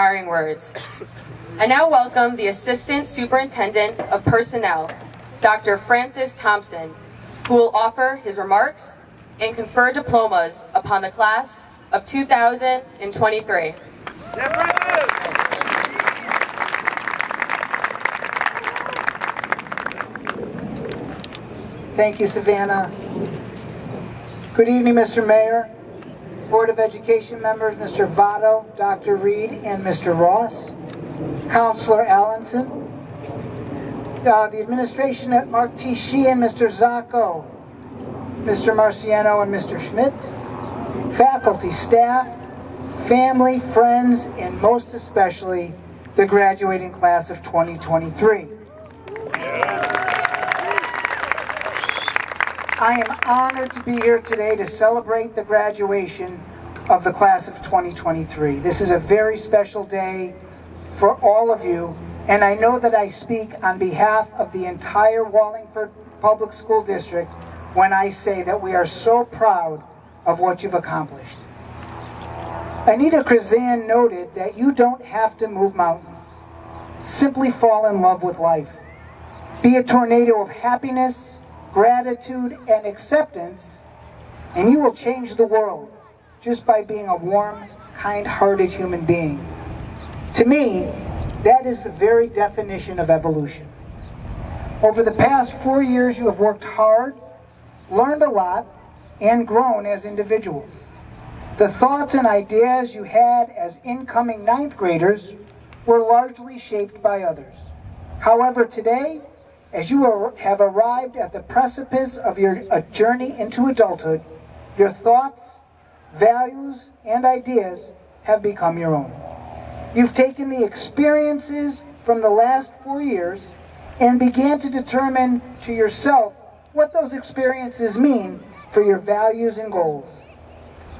inspiring words. I now welcome the Assistant Superintendent of Personnel, Dr. Francis Thompson, who will offer his remarks and confer diplomas upon the class of 2023. Thank you, Savannah. Good evening, Mr. Mayor, Board of Education members, Mr. Votto, Dr. Reed, and Mr. Ross, Counselor Allenson, uh, the administration at Mark T. Sheehan, Mr. Zacco, Mr. Marciano, and Mr. Schmidt, faculty, staff, family, friends, and most especially the graduating class of 2023. I am honored to be here today to celebrate the graduation of the class of 2023. This is a very special day for all of you, and I know that I speak on behalf of the entire Wallingford Public School District when I say that we are so proud of what you've accomplished. Anita Krizzan noted that you don't have to move mountains. Simply fall in love with life. Be a tornado of happiness, gratitude, and acceptance, and you will change the world just by being a warm, kind-hearted human being. To me, that is the very definition of evolution. Over the past four years, you have worked hard, learned a lot, and grown as individuals. The thoughts and ideas you had as incoming ninth graders were largely shaped by others. However, today, as you have arrived at the precipice of your journey into adulthood, your thoughts, values, and ideas have become your own. You've taken the experiences from the last four years and began to determine to yourself what those experiences mean for your values and goals.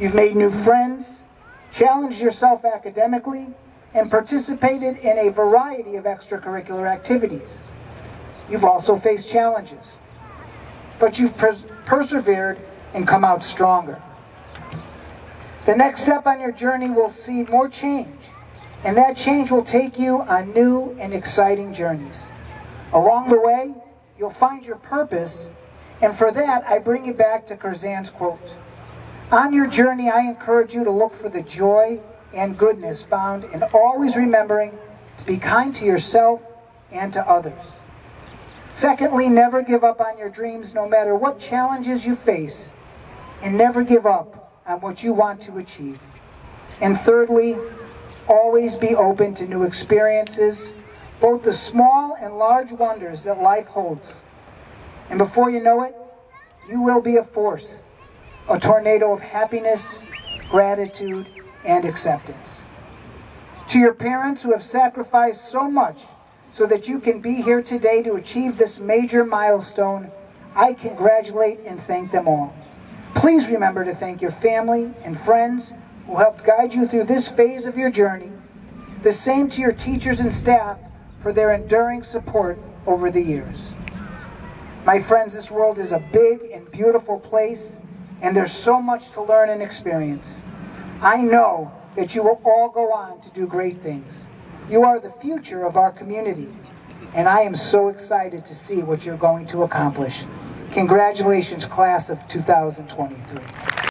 You've made new friends, challenged yourself academically, and participated in a variety of extracurricular activities. You've also faced challenges, but you've pers persevered and come out stronger. The next step on your journey will see more change, and that change will take you on new and exciting journeys. Along the way, you'll find your purpose, and for that, I bring you back to Curzan's quote. On your journey, I encourage you to look for the joy and goodness found in always remembering to be kind to yourself and to others. Secondly, never give up on your dreams no matter what challenges you face, and never give up on what you want to achieve. And thirdly, always be open to new experiences, both the small and large wonders that life holds. And before you know it, you will be a force, a tornado of happiness, gratitude, and acceptance. To your parents who have sacrificed so much so that you can be here today to achieve this major milestone, I congratulate and thank them all. Please remember to thank your family and friends who helped guide you through this phase of your journey. The same to your teachers and staff for their enduring support over the years. My friends, this world is a big and beautiful place, and there's so much to learn and experience. I know that you will all go on to do great things. You are the future of our community, and I am so excited to see what you're going to accomplish. Congratulations, class of 2023.